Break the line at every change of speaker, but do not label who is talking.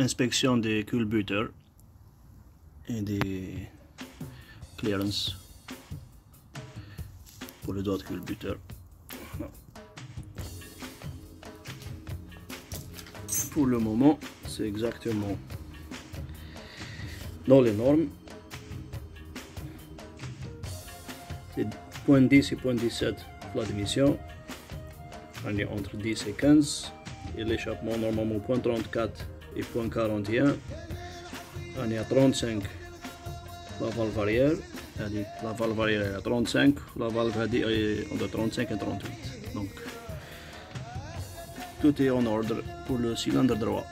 inspection des culbuteurs et des clearance pour les autres culbuteurs. Pour le moment, c'est exactement dans les normes. C'est 0.10 et 0.17 la d'émission. On est entre 10 et 15. Et l'échappement normalement 0.34 et 0.41. On est à 35 la valve arrière. La valve arrière est à 35, la valve est entre 35 et 38. Donc tout est en ordre pour le cylindre droit.